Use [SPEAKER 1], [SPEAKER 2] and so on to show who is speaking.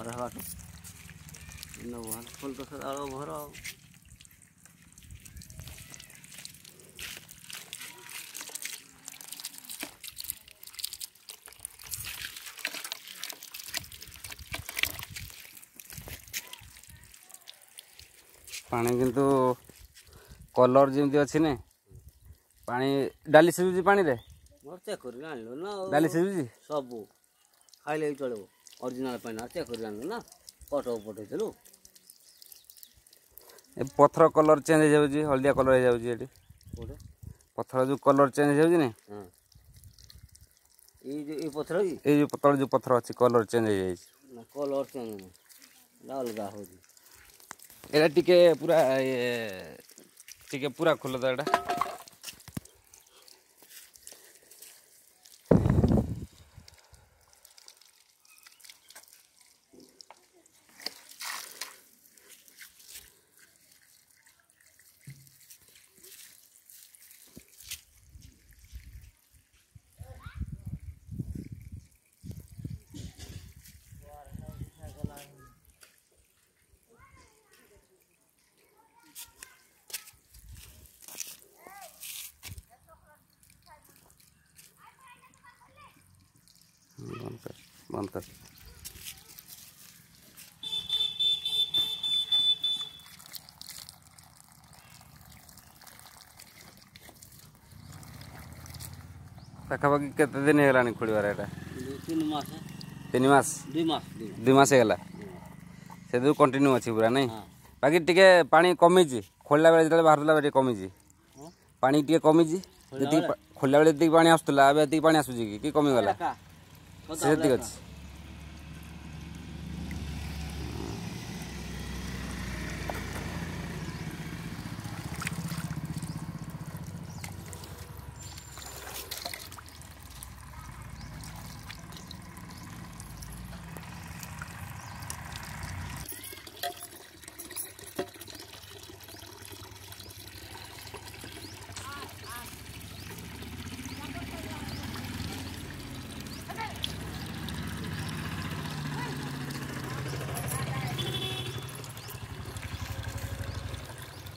[SPEAKER 1] भरहट न ନେବୁ फुल को साथ आरो भरो
[SPEAKER 2] ପାଣି କିନ୍ତୁ କଲର୍ ଯେମିତି ଅଛି ନା ପାଣି ଡାଲି ସିଝୁଛି ପାଣିରେ
[SPEAKER 1] ଆଣିଲୁ ନା
[SPEAKER 2] ଡାଲି ସିଝୁଛି
[SPEAKER 1] ସବୁ ଖାଇଲେ ବି ଚଳିବ অরিজিনাল প্যান আছে করে আনলো না ফটো পঠাইছিলু
[SPEAKER 2] ଏ ପଥର କଲର୍ ଚେଞ୍ଜ ହେଇଯାଉଛି ହଳଦିଆ କଲର୍ ହେଇଯାଉଛି ଏଠି ପଥର ଯେଉଁ କଲର୍ ଚେଞ୍ଜ ହେଇଯାଉଛି ନା
[SPEAKER 1] ଏଇ ଯେଉଁ ଏଇ ପଥର କି
[SPEAKER 2] ଏଇ ଯେଉଁ ତଳେ ଯେଉଁ ପଥର ଅଛି କଲର୍ ଚେଞ୍ଜ ହେଇଯାଇଛି
[SPEAKER 1] କଲର୍ ଚେଞ୍ଜ ନୁହେଁ ଅଲଗା ହେଉଛି
[SPEAKER 2] ଏଇଟା ଟିକେ ପୁରା ଟିକେ ପୁରା ଖୋଲ ତ ଏଇଟା बंद कर बंद कर পাখাপাখি
[SPEAKER 1] কতদিন হয়ে গেলানি খুঁড়িবার
[SPEAKER 2] এটা তিন মাস দুই মাস হয়ে গেল সেদু কন্টিনিউ
[SPEAKER 1] আছে
[SPEAKER 2] পুরা নাই হ্যাঁ। বাকি টিকে পানি কমিছি খোলা বেড়ে যেটা
[SPEAKER 1] বাহুলা
[SPEAKER 2] বেড়ে কমিছি পানি টিকে কমিছি যেত খোলা বেড়ে যেত পানি আসুলা এবে যেত পানি আসুছি কি কমিগলা
[SPEAKER 1] 这
[SPEAKER 2] 得个子。